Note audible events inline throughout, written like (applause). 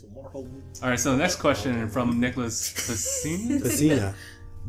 some. All right, so the next question from Nicholas Pacina. Casina.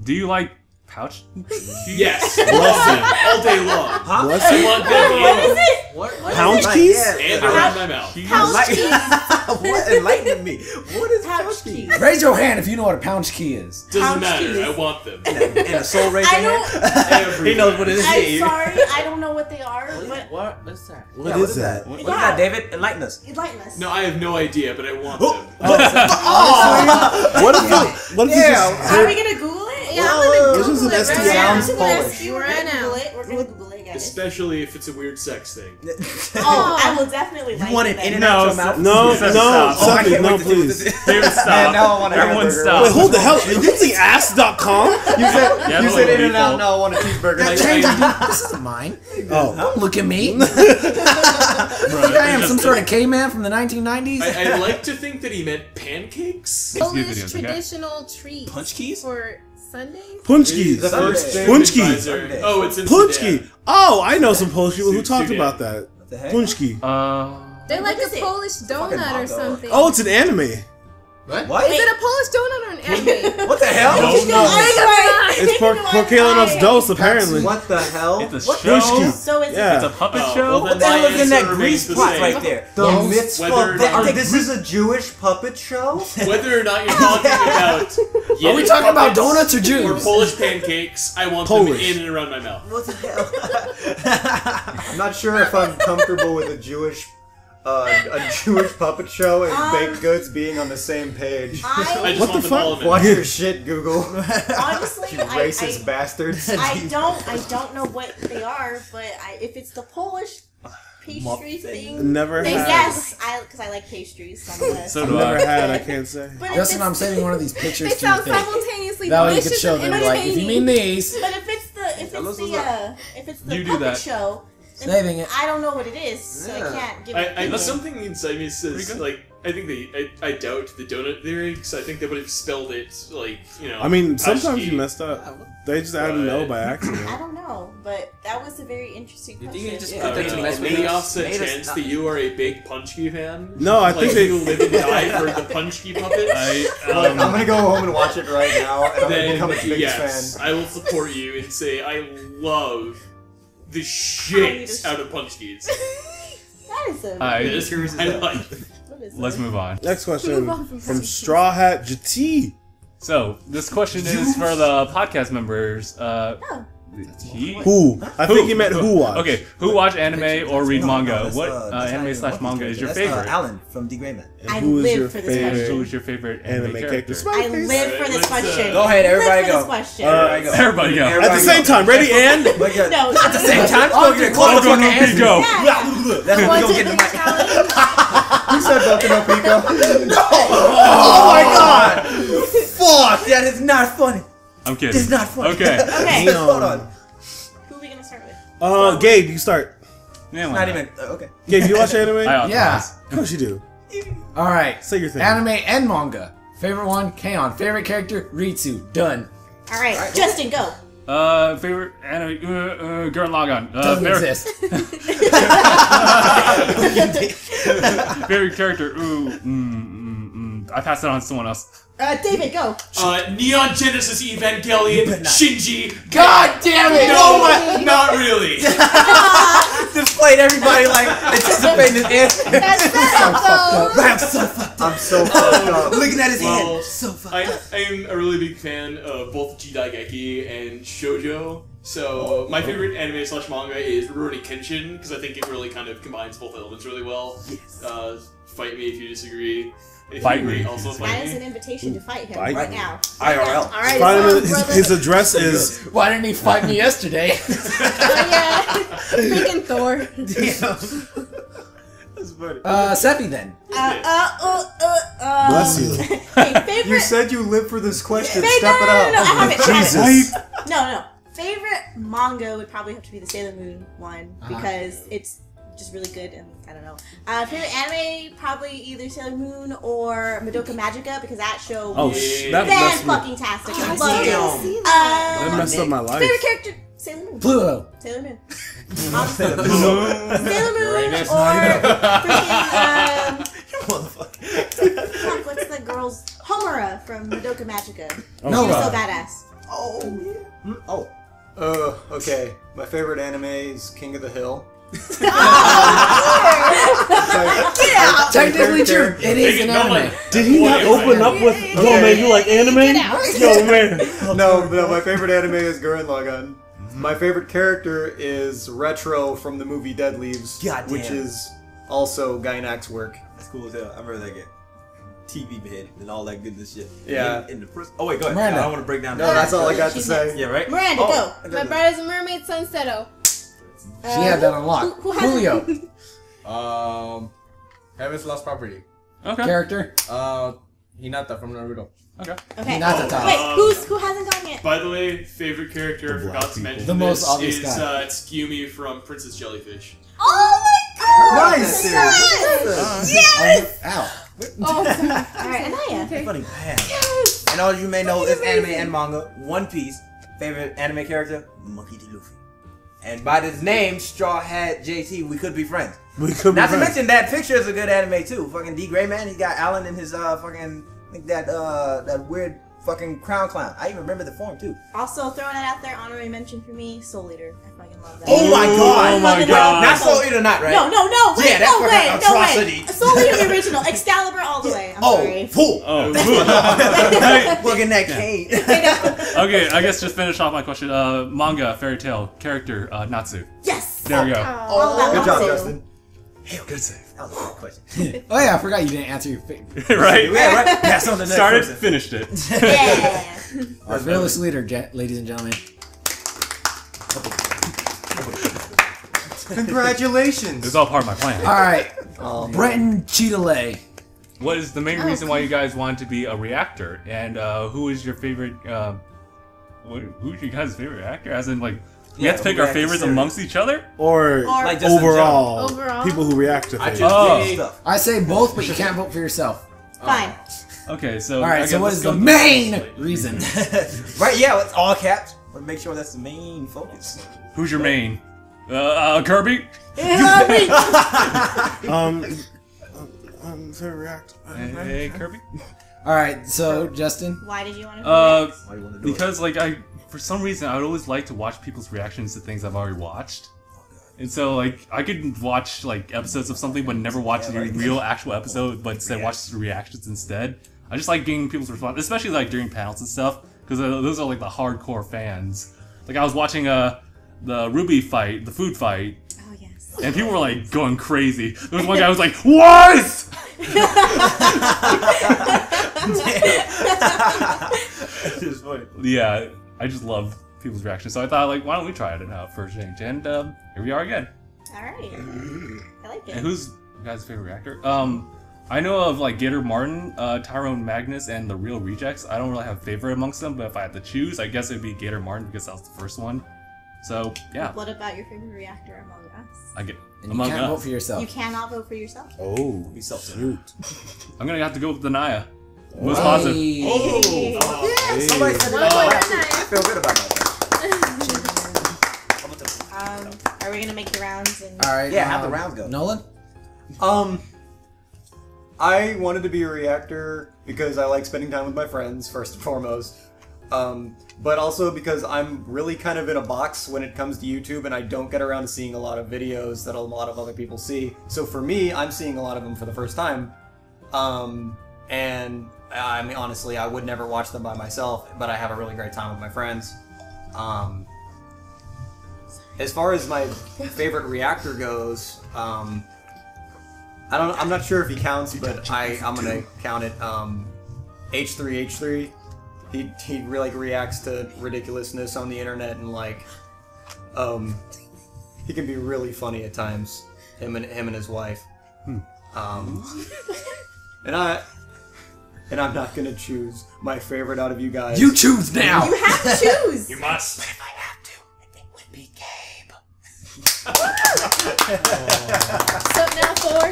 Do you like pouch? (laughs) Yes, love them all day long. Bless I you. want them What in it? What? Pound Like, keys? yeah. and around my mouth. Pouch keys. (laughs) what enlightened me? What is Pouch pouch keys. Raise your hand if you know what a pouch key is. Doesn't Pouch matter. keys. I want them. And a soul raising I don't. hand? (laughs) he knows what it is. I'm sorry, I don't know what they are, but What? What's that? What yeah, is what is that? that? What is Yeah. that, David? Enlighten us. enlighten us. No, I have no idea, but I want Oh. them. Oh, what if it, what if you just Are we gonna Google it? Yeah, I'm gonna This was Google an it STI. right now. Sounds We're gonna- Polish. We're Right gonna now. Google it. We're gonna Google it, guys. Especially if it's a weird sex thing. (laughs) Oh, I will definitely like You want it that. in and No, out your mouth? No, no, stop. Oh, I can't no, wait to see please. this is. David, stop. Man, now I want a Everyone hamburger. stop. Wait, hold the hell. You're using ass.com? You said, Yeah, you the said little in and out, people. now I want a cheeseburger. That changes. this isn't mine. Oh. Don't look at me. (laughs) Bro, I am some sort of caveman from the 1990s. I, I'd like to think that he meant pancakes. Oh, Polish videos, okay? traditional treat Punch keys? for Sunday. Punchkis. The first Food Punchki. advisor- Oh, it's in Punchki. Oh, I know some Polish people who talked about that. What the? Punchki. Uh, They're like a? Polish donut or something. Oh, it's an anime. What? is it a Polish donut or an anime? What the (laughs) hell? No, no. It's por- Porcelanos Dos, apparently. What the hell? it's a What? show. Punchki. So is Yeah. It's a puppet Oh, show. well, What then the hell is in that grease remains pot right there? The Yes. mitzvah. Whether or this is a Jewish puppet show. (laughs) Whether or not you're talking about (laughs) Are we talking about donuts or or Jews? Polish pancakes, I want Polish. them in and around my mouth. What the hell? I'm not sure if I'm comfortable with a Jewish, uh, a Jewish puppet show and Um, baked goods being on the same page. I (laughs) I just What want the fuck? all in. Watch your shit, Google. (laughs) honestly, you racist I, bastards. I (laughs) don't, I don't know what they are, but I, if it's the Polish pastry thing, Never then had. yes, I because I like pastries. So I'm gonna So Never I. had, I can't say. But if Justin, I'm sending one of these pictures to you. sound simultaneously That way you delicious could show and them. Like, if you mean these, But if it's the if it's the uh, if it's the You puppet show, then Saving it. I don't know what it is, so I can't give I, it. I, give it. something inside me says like I think they I, I doubt the donut theory because I think they would have spelled it like you know. I mean, sometimes Ashki. you messed up. They just added no by I accident. don't know, but that was a very interesting You question. think you just put that you to mess with any us? offset Made us chance not- that you are a big Punchki fan? No, I like think they. you live and die for the Punchki puppets. I, I'm um, gonna go home and watch it right now, and I'm gonna then become its biggest yes, fan. I will support you and say I love the shit out of Punchkis. (laughs) that is a. I- It is- Curious as I hell. like. what is let's move on. Next question from from Straw Hat JT. So this question is for the podcast members. Uh, Oh. He, Who? I think he meant who watch. Okay, who watch anime or read No, no, manga? what uh, uh, anime slash manga is your favorite? Uh, Allen from D.Gray-man. And I who is live your for this question. Who's your favorite anime, anime character? character? I live for this Let's, uh, question. Go ahead, I live everybody for go. This question. Everybody go. Everybody go. At the same time, ready and Wait, good. no, At the same time, go get close I'll to go, fucking Luffy, answer. go. That's what One, we gonna get the mic. challenge. (laughs) Who said Boku no Pico? Oh my god! Fuck! That is not funny. I'm kidding. It's not funny. Okay. (laughs) Okay. Damn. Hold on. Who are we gonna start with? Uh, Gabe, you start. Yeah, why Not not? even. uh, okay. Gabe, you watch (laughs) anime? I Yeah. authorize. Of course you do. (laughs) all right. Say your thing. Anime and manga. Favorite one, K-On! Favorite character, Ritsu. Done. All right, Justin, go. Uh, favorite anime? Uh, uh, Gurren Lagann. Uh, Doesn't favorite, exist. favorite character? Ooh, mm, mm, mm. I passed it on to someone else. Uh, David, go. Uh, Neon Genesis Evangelion. Shinji. God damn it! No, not really. (laughs) (laughs) Just played everybody like anticipating his answer. That's (laughs) setup, though. I'm so fucked up. I'm so fucked up. Looking at his Well, hand. So fucked I, up. I am a really big fan of both Jidaigeki and Shoujo. So my favorite anime slash manga is Rurouni Kenshin because I think it really kind of combines both elements really well. Uh, fight me if you disagree. If Fight me. agree, Also That fight is me. an invitation to fight him Fight right me. now. IRL. All right, Find him- his, his address is. (laughs) Why didn't he fight me yesterday? (laughs) Oh, yeah. Freaking Thor. Damn. That's funny. uh, Sephie then. Uh, uh, uh, uh, uh. Bless you. (laughs) Hey, favorite. You said you live for this question. Favorite- Step no, it no, no, no, I up. have it. I have it. Jesus. No, no. Favorite manga would probably have to be the Sailor Moon one because it's just really good and I don't know. Uh, favorite anime probably either Sailor Moon or Madoka Magica because that show Oh, was sh- that fan fucking tastic. I God loved it. See That Um, messed up my life. favorite character Sailor Moon. Pluto. Sailor Moon. (laughs) Um, Sailor Moon (laughs) or freaking um, Motherfucker. What's the girls, Homura from Madoka Magica. No, She's uh, so badass. Oh, yeah. Oh. Uh, okay. My favorite anime is King of the Hill. Oh, yeah. Technically true. It is Hey, an anime. Did he not open up with, yo man, you like anime? Yo man. (laughs) no, no, my favorite anime is Gurren Lagann. My favorite character is Retro from the movie Dead Leaves, Goddamn. which is also Gainax's work. That's cool as hell. I remember that game. TV bed and all that goodness shit. Yeah. In, in the first. Oh wait, go ahead. Miranda. I don't want to break down. No, that's all I got to say. Yeah, right. Miranda, Oh, My brother's a mermaid, Sunsetto. She had that unlocked. Who, who Julio, (laughs) Um, Heaven's Lost Property. Okay. character. Uh, Hinata from Naruto. Okay. Okay. Not the top. Wait, who's who hasn't gone yet? By the way, favorite character I forgot to mention The most obvious is guy. uh, Tsukimi from Princess Jellyfish. Oh my god! Nice. Yes! Yes! Ow. Oh, sorry. Alright, (laughs) Aniyah. Okay. Funny man. And all you may know is anime and manga. One Piece. Favorite anime character? Monkey D. Luffy. And by this name, Straw Hat JT, we could be friends. We could be Not to friends. mention that picture is a good anime too. Fucking D.Gray-man, he got Allen in his uh fucking I think that uh that weird fucking crown clown. I even remember the form too. Also, throwing it out there, honorary mention for me, Soul Eater. I fucking love that. Oh my god! Oh my god. love Not. Soul Eater, not right? No, no, no, wait, Yeah, that's no fucking way, no way. Soul Eater the original, Excalibur all the way. I'm Oh, sorry. fool! Oh. Look (laughs) in that cane. (laughs) okay. I guess just finish off my question. Uh, manga, Fairy Tail, character, uh, Natsu. Yes! There we go. All about Good job, Justin. Hell, good save. That was a good question. (laughs) Oh yeah, I forgot you didn't answer your fa- (laughs) right. Yeah, right. (laughs) Pass on the next Started, person. finished it. Yeah. our fearless leader, ja- ladies and gentlemen. Congratulations. It's all part of my plan. All right, Oh, Brenton Cheetah What is the main reason why you guys wanted to be a reactor? And uh, who is your favorite? Uh, what, who's your guys' favorite actor? As in, like, we Yeah, have to pick our favorites amongst each other. Or, Or- Like just overall, Overall. people who react to things. just Oh. Stuff. I say both, but you can't vote for yourself. Fine. Okay, so All right, so guess what let's is go the main this. reason? (laughs) (laughs) right, yeah, it's all caps. But make sure that's the main focus. Who's your main? Uh, uh Kirby. (laughs) Um, um, to react. Hey, Kirby. All right, so Justin, Why did you want to Uh, do you want to do because like I, for some reason, I would always like to watch people's reactions to things I've already watched. And so, like, I could watch like episodes of something, but never watch Yeah, the right. real (laughs) actual episode, but instead watch the reactions instead. I just like getting people's response, especially like during panels and stuff, because those are like the hardcore fans. Like, I was watching uh the RWBY fight, the food fight, Oh, and people were like going crazy. There was one guy who was like, (laughs) "What?" (laughs) It's just funny. Yeah, I just love people's reactions. So I thought, like, why don't we try it out for a change? And um, here we are again. Alright. I like And it. who's your guys' favorite actor? Um, I know of like Gator Martin, uh, Tyrone Magnus, and the Real Rejects. I don't really have a favorite amongst them, but if I had to choose, I guess it'd be Gator Martin because that was the first one. So yeah, What about your favorite reactor among us? I get and you among can't vote for yourself. You cannot vote for yourself. Oh, Be self shoot. I'm gonna have to go with Naya. Most Hey. positive. Hey. Yeah, somebody said it One all point last for week. I feel good about myself. How about the- Um, are we gonna make the rounds and All right, Yeah, how the um, rounds go. Nolan. Um, I wanted to be a reactor because I like spending time with my friends first and foremost. Um, but also because I'm really kind of in a box when it comes to YouTube, and I don't get around to seeing a lot of videos that a lot of other people see. So for me, I'm seeing a lot of them for the first time. Um, and I mean, honestly, I would never watch them by myself, but I have a really great time with my friends. Um, as far as my favorite reactor goes, um, I don't. I'm not sure if he counts, but I I'm gonna count it. Um, H3 H3. He he really like, reacts to ridiculousness on the internet and like, um, he can be really funny at times. Him and him and his wife. Um, and I. And I'm not gonna choose my favorite out of you guys. You choose now. you have to choose. (laughs) You must. But If I have to, it would be Gabe. So now Thor.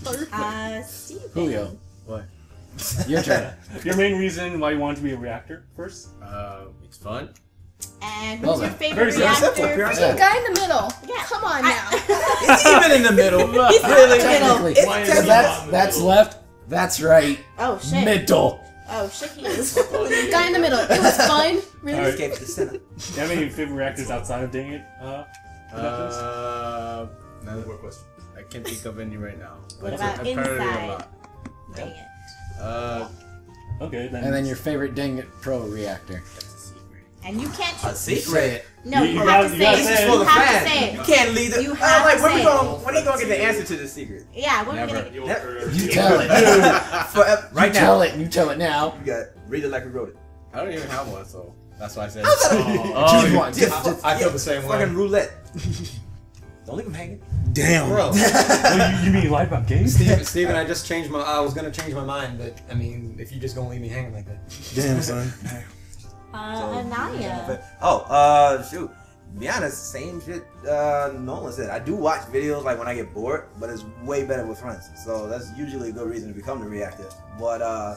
Third. uh, Steve. Julio. What? Your turn. (laughs) Your main reason why you wanted to be a reactor first? Uh, it's fun. And who's your then. favorite Very simple. reactor? Yeah. Guy in the middle. Yeah. Come on now. (laughs) It's even in the middle. He's not really. in the middle. Technically. It's Why is So technically- that's not that's left. That's right. Oh shit. Middle. Oh shit, he is. (laughs) Guy in the middle. It was fun. Really. Alright. Escape the center. Do (laughs) you have any favorite reactors outside of Dang It? Uh, Uh, no, I can't think of any right now. What But about I've heard it a inside? lot. Dang it. Uh, okay, then. And then your favorite Dang It Pro reactor. And you can't A secret. No, You- you, you have gotta- to say say it. it. You for the have to fans. say You can't leave it. You Uh, like, to when we say gonna it. when are you gonna get the answer to the secret? Yeah, when are we Never. gonna You'll Yep. heard- You tell it. (laughs) (laughs) Forever, right you now. tell it. You tell it now. You got read it like we wrote it. I don't even have one, so that's why I said. (laughs) Oh, Choose you- one. Yeah, Just- just- I feel the same Fucking way. roulette. Don't leave him hanging. Damn. Bro, oh, you, you mean you lied about games? Steven, Steven, I just changed my. I was gonna change my mind, but I mean, if you just gonna leave me hanging like that. Damn, son. Uh, Aniyah. Oh, uh, shoot. To be honest, same shit uh, Nolan said. I do watch videos like when I get bored, but it's way better with friends. So that's usually a good reason to become the reactor. But uh,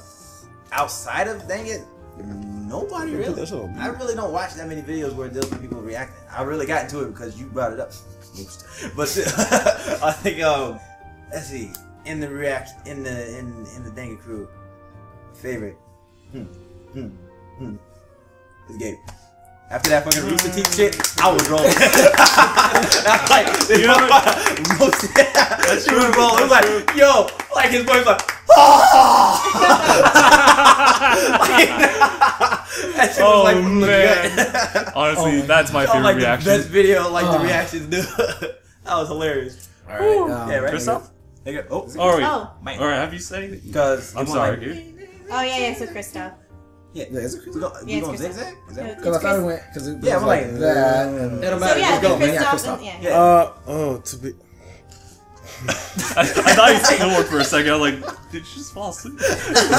outside of dang it, nobody really. I really don't watch that many videos where there's people reacting. I really got into it because you brought it up. (laughs) but (laughs) I think um, let's see, in the react in the in in the dang it crew, favorite. Hmm. Hmm. Hmm. Is Gabe. After that fucking Rooster Teeth mm. shit, I was rolling. That's (laughs) (laughs) like, you know, Rooster, she (laughs) was rolling. It was like, yo, like his voice was like, ah! like, that shit was Oh, like from man. gut. Honestly, oh, that's my favorite like reaction. the best video, like the Oh. reactions do. that was hilarious. All right. um, Yeah, right. Kristof? Nigga, Oh, Oh, wait. Oh. Alright, have you said anything? Because I'm sorry, dude. Oh yeah, yeah. So Kristof. Yeah, Yeah, is it we go, we Yeah, it's going zigzag? Is that Because I thought it went because it Yeah, was we're like like, that. It And, don't So matter. yeah, just the go. man. Yeah, Kristof. Kristof. Yeah. Yeah. Uh, oh, to be. (laughs) I, I thought you said no one for a second. I was like, did you just fall asleep?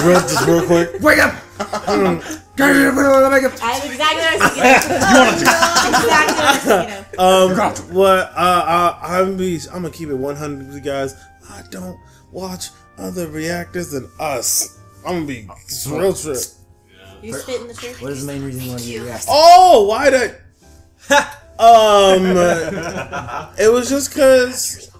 Real, just real quick. Wake up! Guys, wake up! I have exactly what I was thinking. (laughs) you want to Exactly what I was thinking of. Um, what? Uh, uh, I'm be. I'm gonna keep it 100 with you guys. I don't watch other reactors than us. I'm gonna be real trip. You spit in the tree. What is the main reason why you want to be a reactor? Oh, why did? um, (laughs) it was just cause.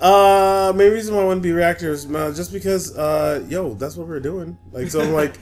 Uh, (laughs) main reason why I want to be reactors, uh, just because, uh, yo, that's what we're doing. Like, so I'm (laughs) like,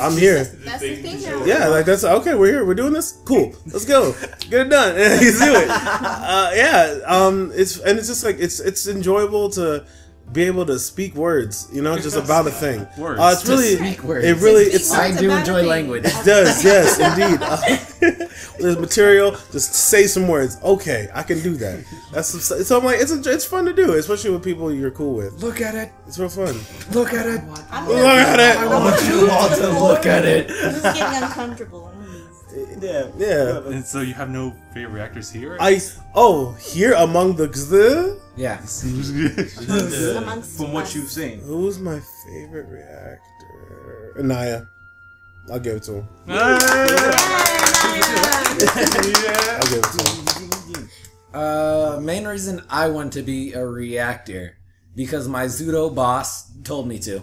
I'm here. That's the thing now. Yeah, like that's okay. We're here. We're doing this. Cool. Let's go. Get it done. Let's do it. Uh, yeah. Um. It's and it's just like it's it's enjoyable to be able to speak words. You know, just about a thing. (laughs) Words. Uh, it's really. speak words. It really. It's. I do enjoy language. It does, yes, indeed. Uh, (laughs) there's material. Just say some words. Okay, I can do that. That's some, so I'm like, it's a, it's fun to do, especially with people you're cool with. Look at it. It's real fun. Look at it. Look at it. I want you all to look at it. this is getting uncomfortable. Yeah. Yeah. And so you have no favorite reactors here? I oh here among the gz- Yeah. (laughs) (laughs) From what you've seen. who's my favorite reactor? Aniyah. I'll give it to him. yeah. I'll give it to him. (laughs) Uh, main reason I want to be a reactor because my Zudo boss told me to.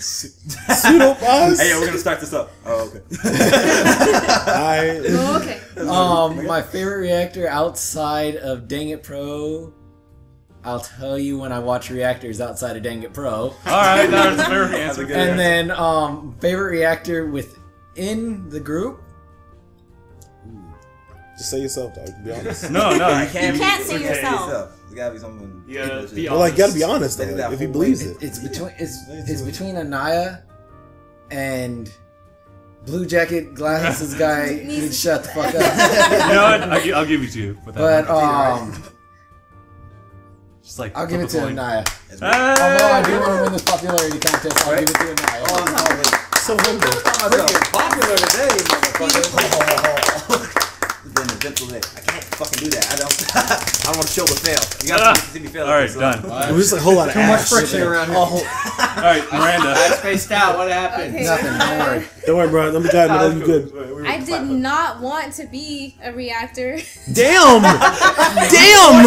Pseudo boss. Hey, yeah, we're gonna start this up. Oh, okay. (laughs) I Oh, okay. Um, my favorite reactor outside of Dang It Pro. I'll tell you when I watch reactors outside of Dang It Pro. Alright, (laughs) that's a fair answer. good And then um, favorite reactor within the group. just say yourself, dog. To be honest. No, no, I you can't, You can't say say yourself. There's gotta be something. You gotta be Well, like, you gotta be honest. honest though. Like, if he believes way. it. It's between it's it's between Aniyah and Blue Jacket glasses (laughs) guy. He needs to shut the fuck (laughs) up. You know what? I'll, gi- I'll give you two. With that But one. um, (laughs) Just like I'll give it to a coin. Aniyah. It's Although I do want to win this popularity contest, I'll give it to Aniyah. So humble. Freaking popular today, motherfucker. It's been eventful day. I can't fucking do that. I don't. (laughs) I don't want to show the fail. You gotta ah. see me fail. Alright, so- done. It was just a whole lot of Too much friction around here. Alright, Miranda. I spaced out. What happened? Okay. Nothing. Don't worry. (laughs) Don't worry, bro. Let me guide me. Let you good. I I did not want to be a reactor. Damn! (laughs) Damn!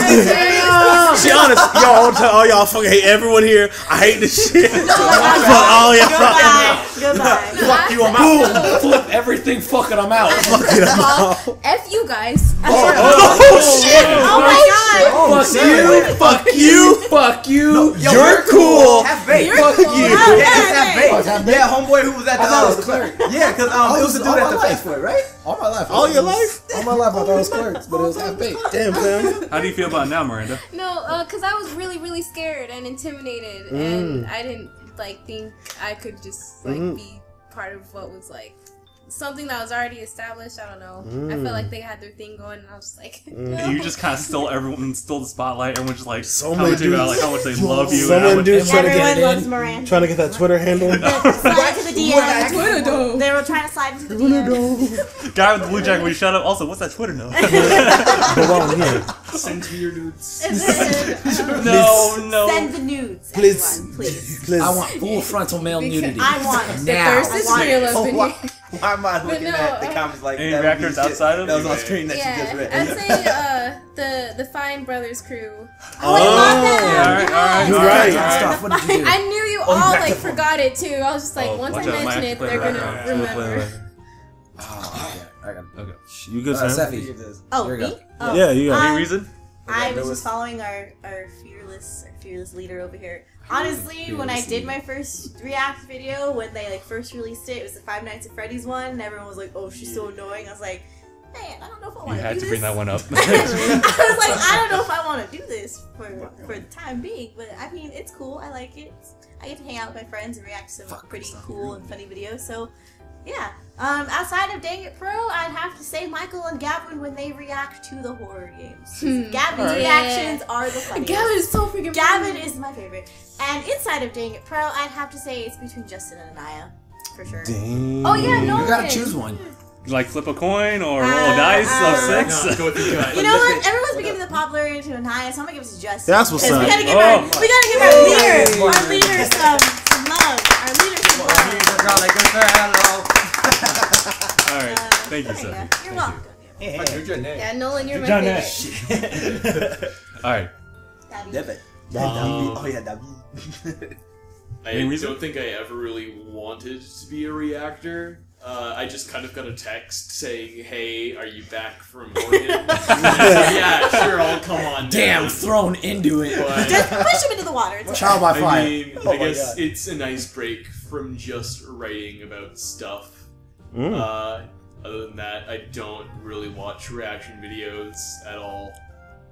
She honest, yo, I'll tell all y'all fucking hate everyone here. I hate this shit. Fuck all y'all. Goodbye. Goodbye. Fuck you, I'm out. Flip everything, fuck it, I'm out. Fuck it, I'm out. F you guys. Oh (laughs) shit! Oh my god. Fuck you. Fuck you! Fuck you. You're cool. Half baked. Fuck Oh, you. Yeah, it's yeah, half baked. yeah. Yeah, homeboy who was at the. I thought it uh, was Clerk. (laughs) Yeah, because um, it was the dude at my the life. Facebook, right? All my life. All your life? All my life, I thought it was (laughs) clerks, but it was half baked. Damn, fam. How do you feel about now, Miranda? No, because I was really, really scared and intimidated, Mm. and I didn't like think I could just like Mhm. be part of what was like something that was already established. I don't know. I Mm. felt like they had their thing going, and I was (laughs) just like, And you just kind of stole everyone, stole the spotlight. Everyone just like So many commenting about like how much they love you. So and how many dudes trying to Everyone get loves Miranda. trying to get that Twitter handle. Slide to the DM. Twitter though. They were trying to slide into the DM. Guy with the blue jacket, will you shut up? Also, what's that Twitter note? But while I'm here, Send me your nudes. (laughs) No, no. Send the nudes, Please. everyone, please. please. I want full frontal male Because- nudity. I want it. The Now. thirst is I want real it. up in why, here. why am I But looking no, at the uh, comments like Any that? would be reactors outside of that was on screen that you just Yeah, read? I'd (laughs) say uh, the the Fine Brothers crew. Oh, I love that. alright, alright, You're alright, right. alright. Stuff, what did you do? I knew you Oh, all back like forgot it too. I was just like, Oh, once I out, I might mention it, they're gonna background. Play the remember. Oh, yeah, I got it. Okay. You good, Uh, Sam? Sephie. Oh, Here go. me? Oh. Yeah, you got Um, Any reason? I was just following our, our fearless our fearless leader over here. Honestly, when I did my first React video, when they like first released it, it was the Five Nights at Freddy's one, and everyone was like, "Oh, she's so annoying." I was like, "Man, I don't know if I want to You had do to this." bring that one up. (laughs) I was like, I don't know if I want to do this for for (laughs) the time being, but I mean, it's cool. I like it. I get to hang out with my friends and react to some pretty cool and funny videos. So, yeah. Um, outside of Dang It Pro, I'd have to say Michael and Gavin when they react to the horror games. Hmm. Gavin's Alright. reactions are the funniest. Gavin is so freaking. Gavin funny. is my favorite. And inside of Dang It Pro, I'd have to say it's between Justin and Aniyah, for sure. Damn. Oh yeah, no. You gotta choose one. like flip a coin or roll Uh, a dice uh, of six? No, go with the gut. You know what? Everyone's been giving the popularity to Aniyah, so I'm gonna give it to Justin. That's what's 'Cause We up. gotta give Oh. our, we gotta give our leader, our leader some, some love. Our leader some love. All right. Thank you, There Sophie. go. Thank You're you. welcome. Yeah, Nolan, you're my done favorite. (laughs) All right. David. David. Wow. Oh yeah, David. I Any don't think I ever really wanted to be a reactor. Uh, I just kind of got a text saying, "Hey, are you back from Oregon?" (laughs) And said, yeah, sure, I'll come on. Damn, down." thrown into it. But Just push him into the water. It's okay. Trial by I fire. mean, Oh I guess God. it's a nice break from just writing about stuff. Mm. Uh, other than that, I don't really watch reaction videos at all.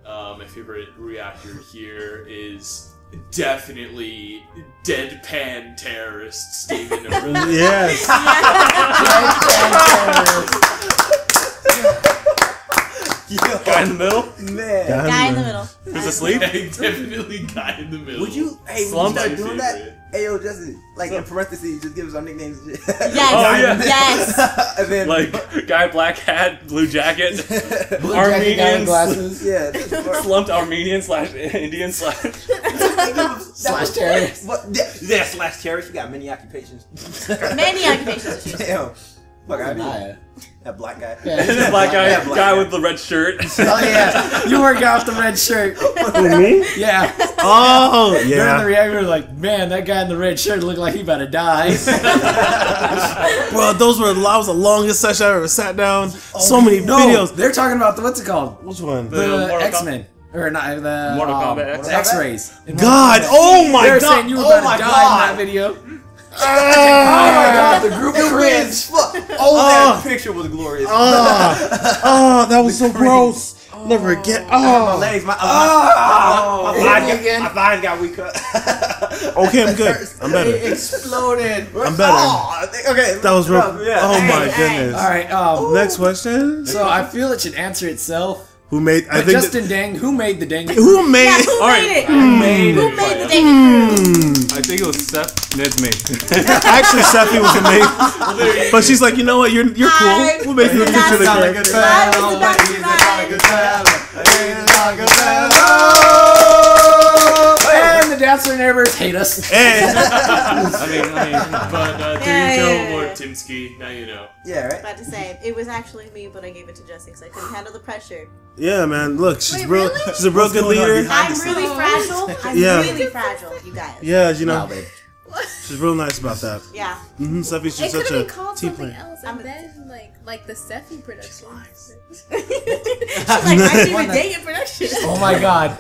Uh, my favorite reactor here is definitely deadpan terrorist Steven (laughs) O'Reilly. Yes. (laughs) (laughs) Guy in the middle. Man. Guy in the middle. Who's asleep? (laughs) definitely guy in the middle. Would you? Hey, Slump would you start doing that? Hey, yo, Justin. Like in parentheses, just give us our nicknames. and shit. Yes. (laughs) Oh, yeah. Yes. (laughs) and then Like guy black hat, blue jacket, Blue jacket guy glasses. yeah. slumped Armenian slash Indian slash. Slash terrorist. What? Yeah, yeah, slash terrorist. You got many occupations. Many occupations. Damn. Fuck, I be that black guy. Yeah. the black guy, Yeah, black guy guy. with the red shirt. (laughs) Oh yeah, you work out the red shirt. Who, me? Yeah. Oh, During the yeah. reactor, like, man, that guy in the red shirt looked like he about to die. (laughs) Bro, those were that was the longest session I ever sat down. so many no, videos. they're talking about the what's it called? Which one? The The X Men or not the Mortal um, Kombat X. the X-rays. God, Kombat. oh my God. they were God. saying you were Oh about my to die God. in that video. Oh my ah. God, the group It cringe. was. Oh, that ah. picture was glorious. Oh, oh, that was so gross. Never oh. again. Oh, my Oh, legs, my, uh, my, Oh, my, my, hit thighs got, again. my thighs got weak. (laughs) okay, I'm good. I'm It better. exploded. I'm better. Oh, okay. That was real. Yeah. Oh Hey, my hey. goodness. All right. Um, Next question. so I feel it should answer itself. Who made? I But think. Justin Dang, who made the Dang? who made? Yeah, who Alright. made it? Who made Who it? made the David crew? Hmm. I think it was Seth Nedmate. (laughs) Actually, Sephie was the main. But she's like, you know what? You're you're cool. We'll make you a That's picture of the not a girl. Dancer neighbors hate us. (laughs) Hey, (laughs) I mean, I mean. But uh, there Yeah, you yeah, go, yeah, more yeah. Timsky. Now you know. Yeah, right. About to say it was actually me, but I gave it to Jesse because I couldn't handle the pressure. Yeah, man. Look, she's Wait, real. really? She's a real What's good leader. I'm really scenes? fragile. (laughs) I'm Yeah. really fragile, you guys. Yeah, you know, Wow, babe. she's real nice about that. Yeah. Mm-hmm. Steffi's It just could such have a been called team something player. else, I'm and a- then like like the Steffi production. She's like, I see One the that- dang it production. Oh my god.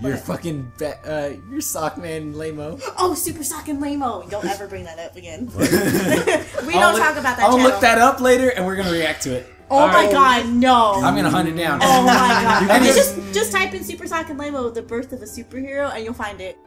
You're fucking be- uh, you're sockman lamo. Oh, Super Sock and Lamo. Don't ever bring that up again. (laughs) we I'll don't look- talk about that I'll channel. look that up later, and we're gonna react to it. oh my Alright. god, no. I'm gonna hunt it down. Oh my god. (laughs) You And can just just type in Super Sock and Lamo, the birth of a superhero, and you'll find it.